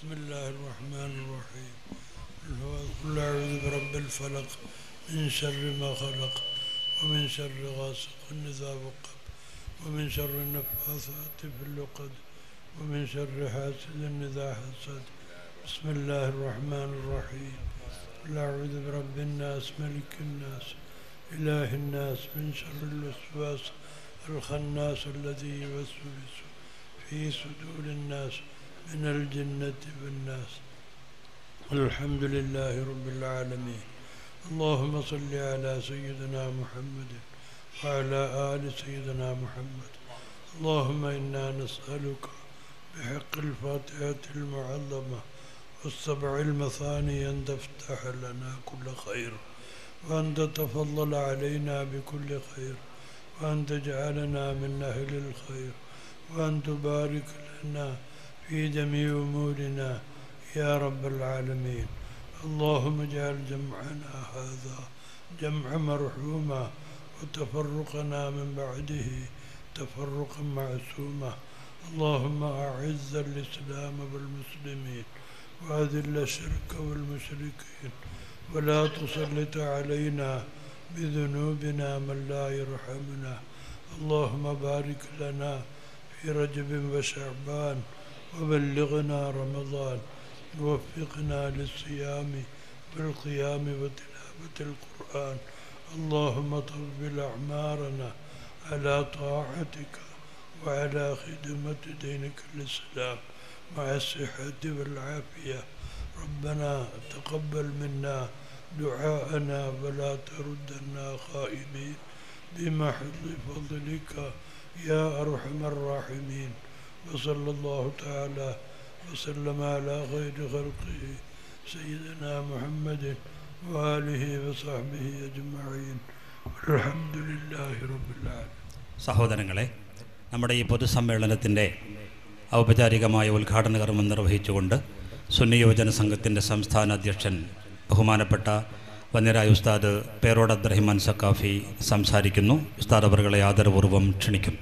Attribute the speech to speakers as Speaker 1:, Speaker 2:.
Speaker 1: بسم الله الرحمن الرحيم. قل أعوذ برب الفلق من شر ما خلق ومن شر غاسق إذا وقب ومن شر النفاثات في اللقد ومن شر حاسد إذا حسد. بسم الله الرحمن الرحيم. قل أعوذ برب الناس ملك الناس إله الناس من شر الوسواس الخناس الذي يوسوس في صدور الناس من الجنة والناس. الحمد لله رب العالمين. اللهم صل على سيدنا محمد وعلى آل سيدنا محمد. اللهم إنا نسألك بحق الفاتحة المعظمة والسبع المثاني أن تفتح لنا كل خير وأن تتفضل علينا بكل خير وأن تجعلنا من أهل الخير وأن تبارك لنا في جميع أمورنا يا رب العالمين. اللهم اجعل جمعنا هذا جمع مرحوما وتفرقنا من بعده تفرقا معصوما. اللهم أعز الإسلام والمسلمين وأذل الشرك والمشركين ولا تسلط علينا بذنوبنا من لا يرحمنا. اللهم بارك لنا في رجب وشعبان وبلغنا رمضان ووفقنا للصيام والقيام وتلاوة القرآن. اللهم طول أعمارنا على طاعتك وعلى خدمة دينك الإسلام. مع الصحة والعافية. ربنا تقبل منا دعاءنا ولا تردنا خائبين. بمحض فضلك يا أرحم الراحمين. وصلى الله تعالى وسلم على خير خلقه سيدنا محمد وآله وصحبه أجمعين والحمد لله رب العالمين
Speaker 2: സഹോദരങ്ങളെ നമ്മുടെ ഈ പൊതുസമ്മേളനത്തിൻ്റെ ഔപചാരികമായ ഉദ്ഘാടന കർമ്മം നിർവഹിച്ചുകൊണ്ട് സുന്നി യുവജന സംഘത്തിൻ്റെ സംസ്ഥാന അധ്യക്ഷൻ ബഹുമാനപ്പെട്ട വന്യരായ ഉസ്താദ് പേരോട് അബ്ദുറഹിമാൻ സക്കാഫി സംസാരിക്കുന്നു ഉസ്താദ് അവറുകളെ ആദരപൂർവ്വം ക്ഷണിക്കും